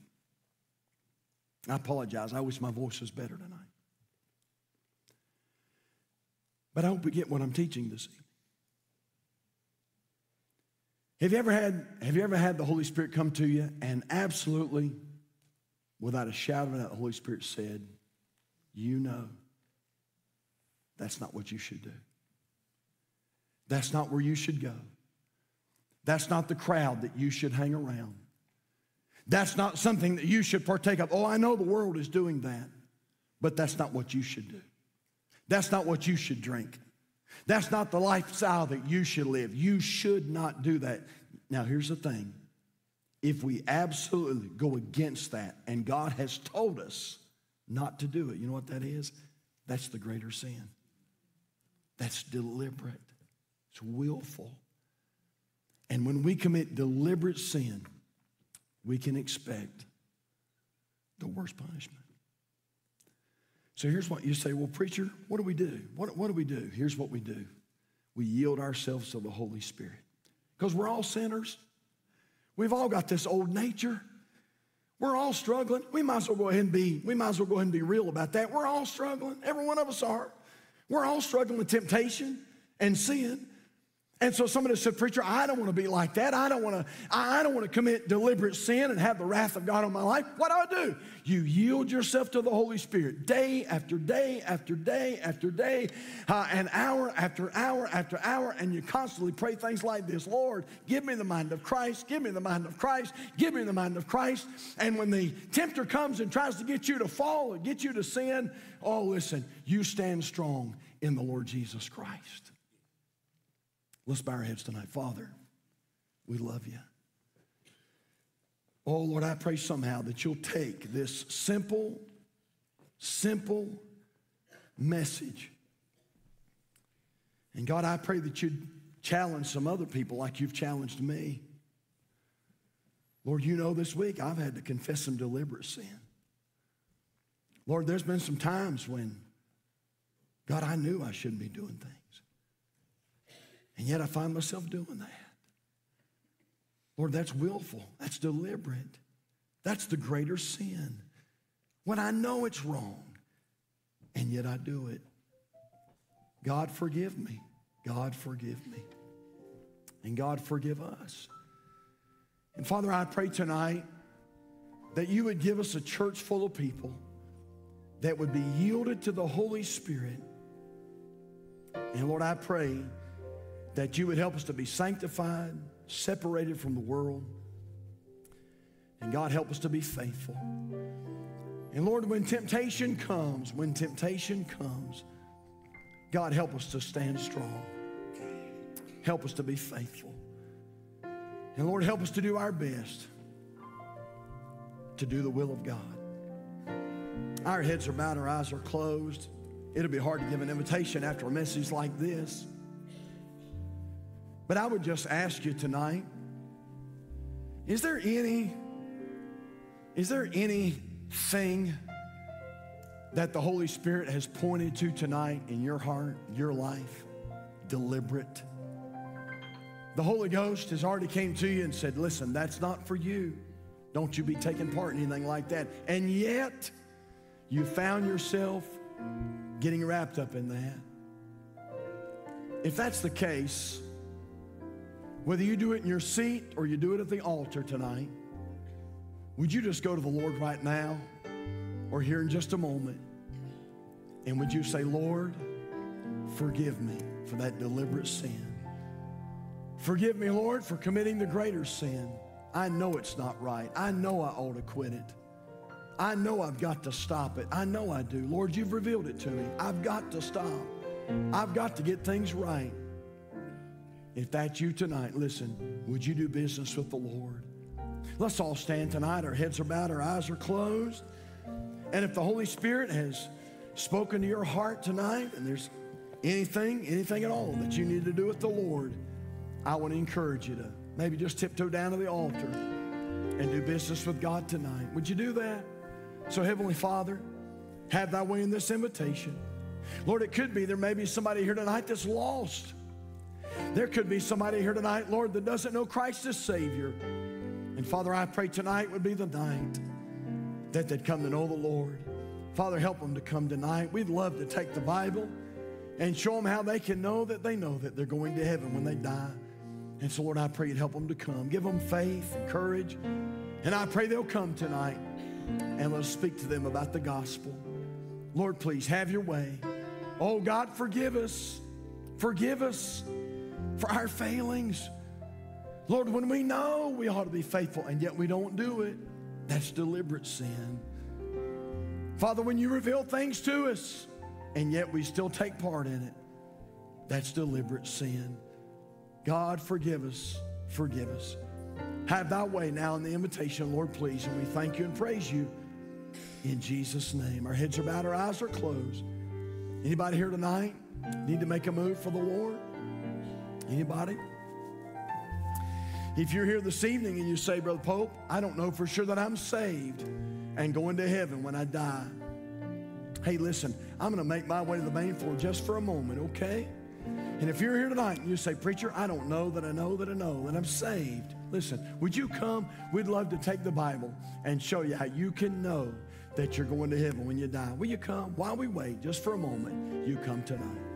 I apologize. I wish my voice was better tonight. But I hope you get what I'm teaching this evening. Have you ever had, have you ever had the Holy Spirit come to you and absolutely, without a shadow of a doubt, the Holy Spirit said, You know, that's not what you should do. That's not where you should go. That's not the crowd that you should hang around. That's not something that you should partake of. Oh, I know the world is doing that, but that's not what you should do. That's not what you should drink. That's not the lifestyle that you should live. You should not do that. Now, here's the thing if we absolutely go against that, and God has told us not to do it, you know what that is? That's the greater sin. That's deliberate, it's willful. And when we commit deliberate sin, we can expect the worst punishment. So here's what you say, well, preacher, what do we do? What, what do we do? Here's what we do we yield ourselves to the Holy Spirit. Because we're all sinners. We've all got this old nature. We're all struggling. We might as well go ahead and be, we might as well go ahead and be real about that. We're all struggling. Every one of us are. We're all struggling with temptation and sin. And so somebody said, Preacher, I don't want to be like that. I don't want to, I don't want to commit deliberate sin and have the wrath of God on my life. What do I do? You yield yourself to the Holy Spirit day after day after day after day, uh, and hour after hour after hour, and you constantly pray things like this Lord, give me the mind of Christ, give me the mind of Christ, give me the mind of Christ. And when the tempter comes and tries to get you to fall or get you to sin, oh, listen, you stand strong in the Lord Jesus Christ. Let's bow our heads tonight. Father, we love you. Oh, Lord, I pray somehow that you'll take this simple, simple message. And God, I pray that you'd challenge some other people like you've challenged me. Lord, you know this week I've had to confess some deliberate sin. Lord, there's been some times when, God, I knew I shouldn't be doing things. And yet I find myself doing that. Lord, that's willful, that's deliberate, that's the greater sin. When I know it's wrong, and yet I do it. God, forgive me. God, forgive me. And God, forgive us. And Father, I pray tonight that you would give us a church full of people that would be yielded to the Holy Spirit. And Lord, I pray that you would help us to be sanctified, separated from the world. And God, help us to be faithful. And Lord, when temptation comes, when temptation comes, God, help us to stand strong. Help us to be faithful. And Lord, help us to do our best to do the will of God. Our heads are bowed, our eyes are closed. It'll be hard to give an invitation after a message like this. But I would just ask you tonight is there any is there anything that the Holy Spirit has pointed to tonight in your heart, your life, deliberate? The Holy Ghost has already came to you and said, "Listen, that's not for you. Don't you be taking part in anything like that." And yet, you found yourself getting wrapped up in that. If that's the case, whether you do it in your seat or you do it at the altar tonight, would you just go to the Lord right now or here in just a moment? And would you say, Lord, forgive me for that deliberate sin? Forgive me, Lord, for committing the greater sin. I know it's not right. I know I ought to quit it. I know I've got to stop it. I know I do. Lord, you've revealed it to me. I've got to stop. I've got to get things right. If that's you tonight, listen, would you do business with the Lord? Let's all stand tonight. Our heads are bowed, our eyes are closed. And if the Holy Spirit has spoken to your heart tonight and there's anything, anything at all that you need to do with the Lord, I want to encourage you to maybe just tiptoe down to the altar and do business with God tonight. Would you do that? So, Heavenly Father, have thy way in this invitation. Lord, it could be there may be somebody here tonight that's lost. There could be somebody here tonight, Lord, that doesn't know Christ as Savior. And Father, I pray tonight would be the night that they'd come to know the Lord. Father, help them to come tonight. We'd love to take the Bible and show them how they can know that they know that they're going to heaven when they die. And so, Lord, I pray you'd help them to come. Give them faith and courage. And I pray they'll come tonight and let us speak to them about the gospel. Lord, please have your way. Oh, God, forgive us. Forgive us for our failings. Lord, when we know we ought to be faithful and yet we don't do it, that's deliberate sin. Father, when you reveal things to us and yet we still take part in it, that's deliberate sin. God, forgive us. Forgive us. Have thy way now in the invitation, Lord, please. And we thank you and praise you in Jesus' name. Our heads are bowed, our eyes are closed. Anybody here tonight need to make a move for the Lord? Anybody? If you're here this evening and you say, Brother Pope, I don't know for sure that I'm saved and going to heaven when I die. Hey, listen, I'm going to make my way to the main floor just for a moment, okay? And if you're here tonight and you say, Preacher, I don't know that I know that I know that I'm saved, listen, would you come? We'd love to take the Bible and show you how you can know that you're going to heaven when you die. Will you come? While we wait, just for a moment, you come tonight.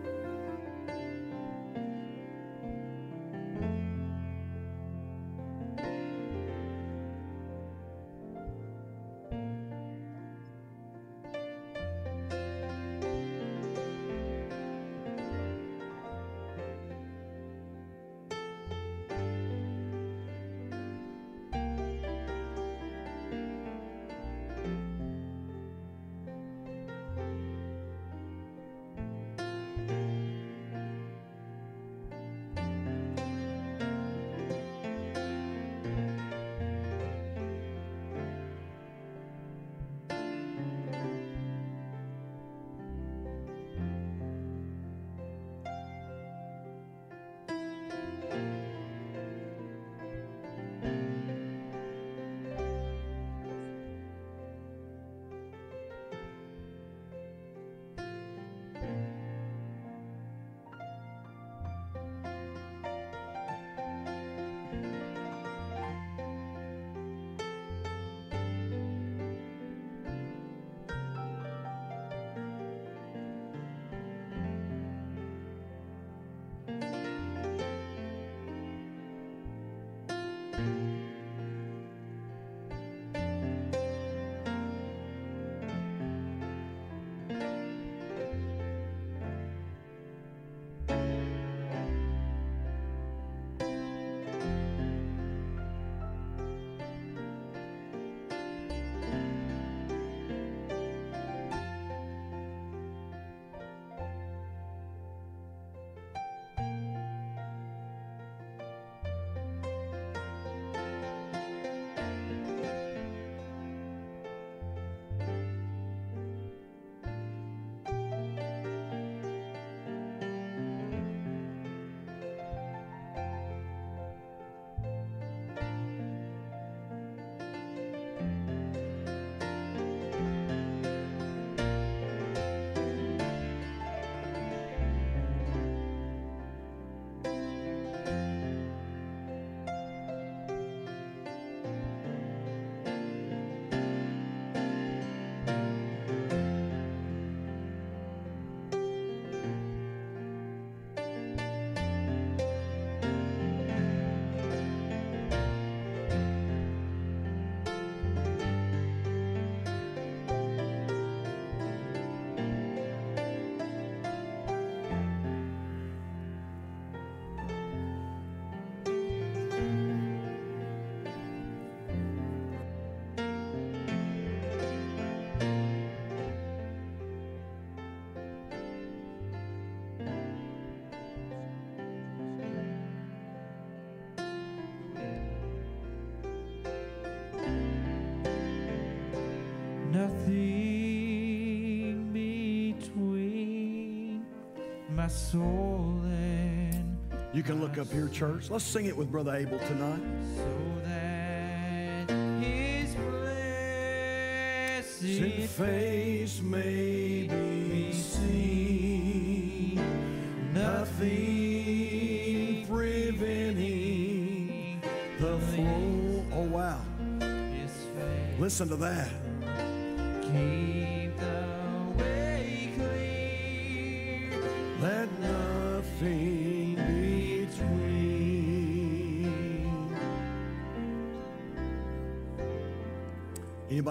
Soul and You can look up here, church. Let's sing it with Brother Abel tonight. So that his blessed face may be seen, nothing preventing the flow. Oh, wow. Listen to that.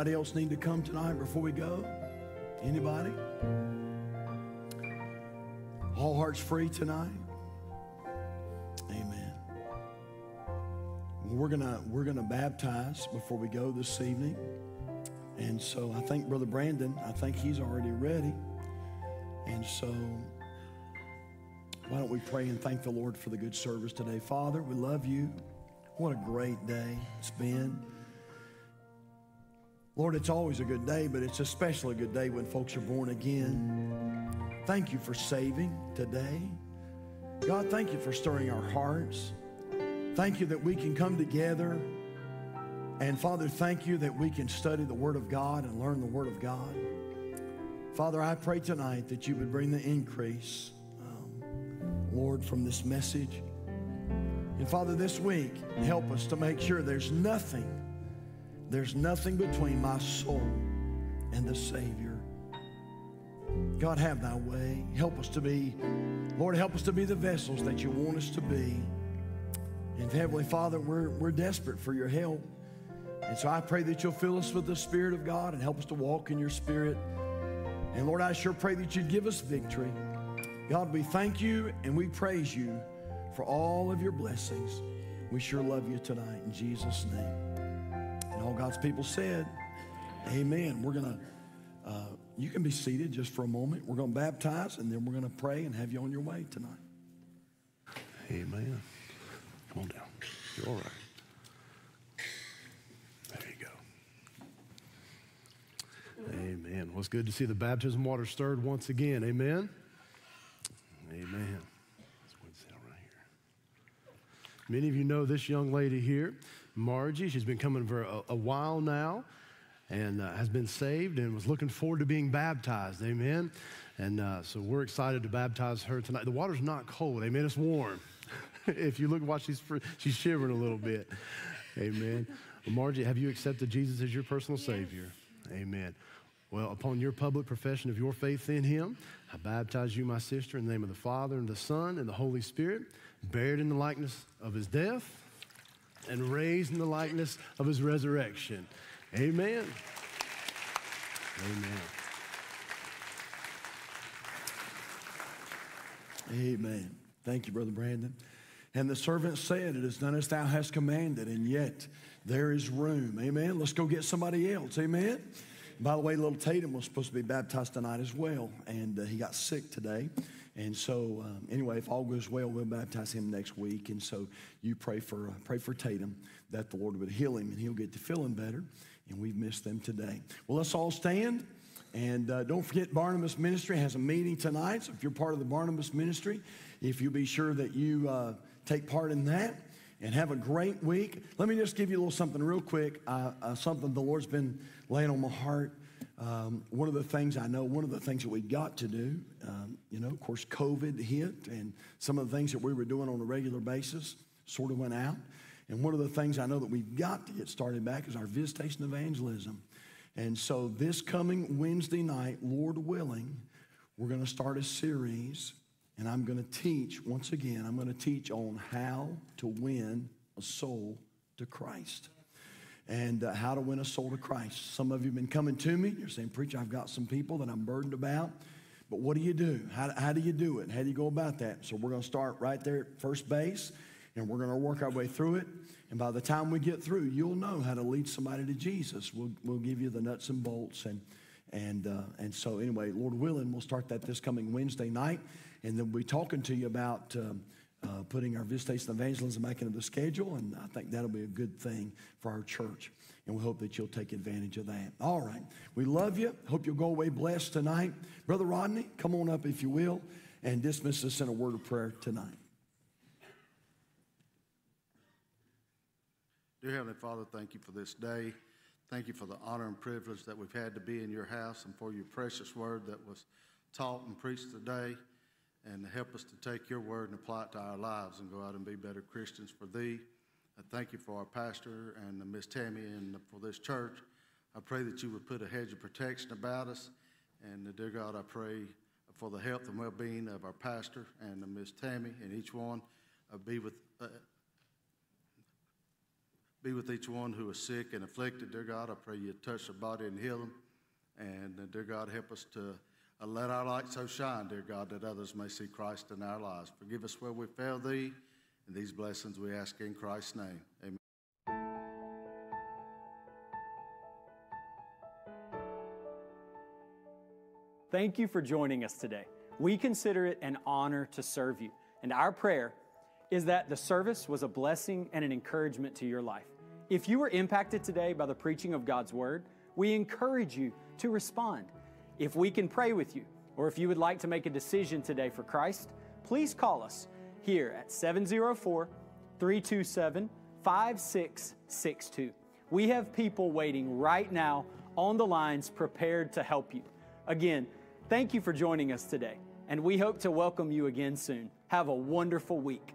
Anybody else need to come tonight before we go? Anybody? All hearts free tonight? Amen. We're gonna we're gonna baptize before we go this evening. And so I think Brother Brandon, I think he's already ready. And so why don't we pray and thank the Lord for the good service today? Father, we love you. What a great day it's been. Lord, it's always a good day, but it's especially a good day when folks are born again. Thank you for saving today. God, thank you for stirring our hearts. Thank you that we can come together. And Father, thank you that we can study the Word of God and learn the Word of God. Father, I pray tonight that you would bring the increase, um, Lord, from this message. And Father, this week, help us to make sure there's nothing, there's nothing between my soul and the Savior. God, have thy way. Help us to be, Lord, help us to be the vessels that you want us to be. And Heavenly Father, we're, we're desperate for your help. And so I pray that you'll fill us with the Spirit of God and help us to walk in your Spirit. And Lord, I sure pray that you'd give us victory. God, we thank you and we praise you for all of your blessings. We sure love you tonight in Jesus' name. All God's people said, Amen. We're going to, uh, you can be seated just for a moment. We're going to baptize and then we're going to pray and have you on your way tonight. Amen. Come on down. You're all right. There you go. Amen. Well, it's good to see the baptism water stirred once again. Amen. Amen. Right here. Many of you know this young lady here, Margie. She's been coming for a, a while now and uh, has been saved and was looking forward to being baptized. Amen. And uh, so we're excited to baptize her tonight. The water's not cold. Amen. It's warm. (laughs) if you look, watch, she's, she's shivering a little bit. Amen. Well, Margie, have you accepted Jesus as your personal Savior? Amen. Well, upon your public profession of your faith in Him, I baptize you, my sister, in the name of the Father, and the Son, and the Holy Spirit, buried in the likeness of His death, and raised in the likeness of His resurrection. Amen. Amen. Amen. Thank you, Brother Brandon. And the servant said, It is done as thou hast commanded, and yet there is room. Amen. Let's go get somebody else. Amen. By the way, little Tatum was supposed to be baptized tonight as well, and uh, he got sick today. And so, um, anyway, if all goes well, we'll baptize him next week. And so, you pray for uh, pray for Tatum that the Lord would heal him and he'll get to feeling better. And we've missed them today. Well, let's all stand. And uh, don't forget, Barnabas Ministry has a meeting tonight. So if you're part of the Barnabas Ministry, if you'll be sure that you uh, take part in that and have a great week. Let me just give you a little something real quick. Uh, uh, something the Lord's been laying on my heart. Um, one of the things I know, one of the things that we got to do, um, you know, of course, COVID hit, and some of the things that we were doing on a regular basis sort of went out. And one of the things I know that we've got to get started back is our visitation evangelism. And so this coming Wednesday night, Lord willing, we're going to start a series, and I'm going to teach, once again, I'm going to teach on how to win a soul to Christ and uh, how to win a soul to Christ. Some of you have been coming to me. You're saying, Preacher, I've got some people that I'm burdened about. But what do you do? How, how do you do it? How do you go about that? So we're going to start right there at first base, and we're going to work our way through it. And by the time we get through, you'll know how to lead somebody to Jesus. We'll, we'll give you the nuts and bolts. And, and, uh, and so, anyway, Lord willing, we'll start that this coming Wednesday night. And then we'll be talking to you about um, uh, putting our visitation evangelism back into the schedule, and I think that'll be a good thing for our church. And we hope that you'll take advantage of that. All right. We love you. Hope you'll go away blessed tonight. Brother Rodney, come on up if you will, and dismiss us in a word of prayer tonight. Dear Heavenly Father, thank you for this day. Thank you for the honor and privilege that we've had to be in your house and for your precious word that was taught and preached today. And help us to take your word and apply it to our lives and go out and be better Christians for thee. I thank you for our pastor and Miss Tammy and for this church. I pray that you would put a hedge of protection about us. And uh, dear God, I pray for the health and well being of our pastor and Miss Tammy and each one. Uh, be with. Uh, be with each one who is sick and afflicted, dear God. I pray you touch their body and heal them. And, uh, dear God, help us to let our light so shine, dear God, that others may see Christ in our lives. Forgive us where we fail thee. And these blessings we ask in Christ's name. Amen. Thank you for joining us today. We consider it an honor to serve you, and our prayer is that the service was a blessing and an encouragement to your life. If you were impacted today by the preaching of God's Word, we encourage you to respond. If we can pray with you, or if you would like to make a decision today for Christ, please call us here at 704 327 5662. We have people waiting right now on the lines prepared to help you. Again, thank you for joining us today, and we hope to welcome you again soon. Have a wonderful week.